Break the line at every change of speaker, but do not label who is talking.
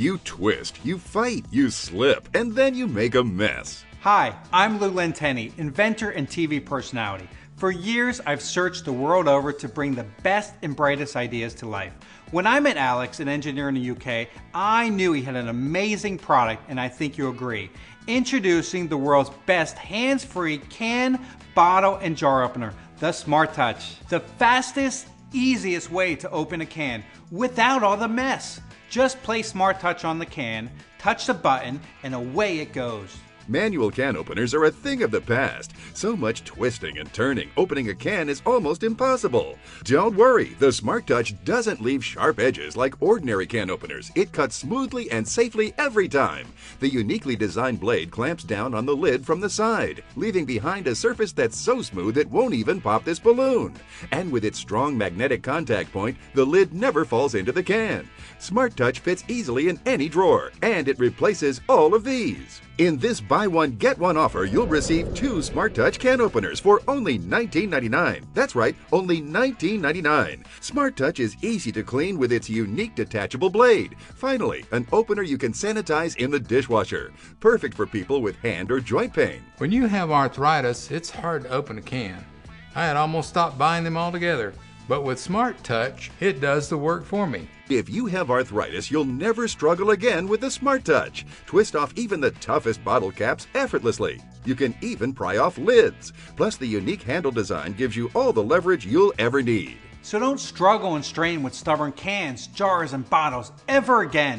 You twist, you fight, you slip, and then you make a mess.
Hi, I'm Lou Lentine, inventor and TV personality. For years, I've searched the world over to bring the best and brightest ideas to life. When I met Alex, an engineer in the UK, I knew he had an amazing product, and I think you agree. Introducing the world's best hands free can, bottle, and jar opener, the Smart Touch. The fastest, easiest way to open a can without all the mess. Just place Smart Touch on the can, touch the button, and away it goes.
Manual can openers are a thing of the past. So much twisting and turning, opening a can is almost impossible. Don't worry, the Smart Touch doesn't leave sharp edges like ordinary can openers. It cuts smoothly and safely every time. The uniquely designed blade clamps down on the lid from the side, leaving behind a surface that's so smooth it won't even pop this balloon. And with its strong magnetic contact point, the lid never falls into the can. Smart Touch fits easily in any drawer, and it replaces all of these. In this buy one get one offer, you'll receive two Smart Touch can openers for only $19.99. That's right, only $19.99. Smart Touch is easy to clean with its unique detachable blade. Finally, an opener you can sanitize in the dishwasher. Perfect for people with hand or joint pain.
When you have arthritis, it's hard to open a can. I had almost stopped buying them altogether. But with Smart Touch, it does the work for me.
If you have arthritis, you'll never struggle again with the Smart Touch. Twist off even the toughest bottle caps effortlessly. You can even pry off lids. Plus, the unique handle design gives you all the leverage you'll ever need.
So don't struggle and strain with stubborn cans, jars, and bottles ever again.